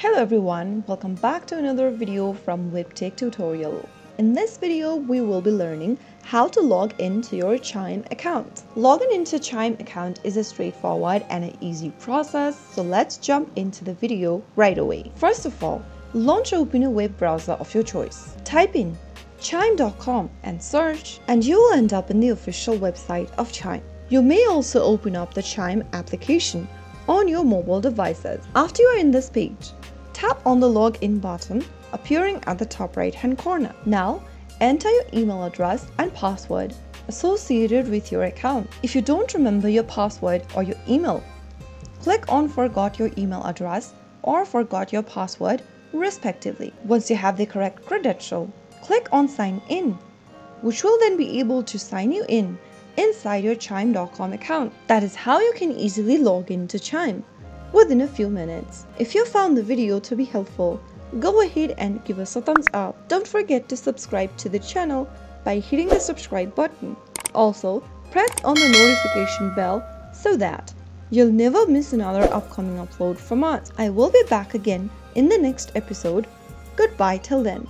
Hello everyone, welcome back to another video from WebTech tutorial. In this video, we will be learning how to log into your Chime account. Logging into Chime account is a straightforward and an easy process, so let's jump into the video right away. First of all, launch open a web browser of your choice. Type in chime.com and search and you will end up in the official website of Chime. You may also open up the Chime application on your mobile devices. After you are in this page, tap on the login button appearing at the top right hand corner. Now, enter your email address and password associated with your account. If you don't remember your password or your email, click on forgot your email address or forgot your password respectively. Once you have the correct credential, click on sign in, which will then be able to sign you in inside your Chime.com account. That is how you can easily log into Chime within a few minutes. If you found the video to be helpful, go ahead and give us a thumbs up. Don't forget to subscribe to the channel by hitting the subscribe button. Also, press on the notification bell so that you'll never miss another upcoming upload from us. I will be back again in the next episode. Goodbye till then.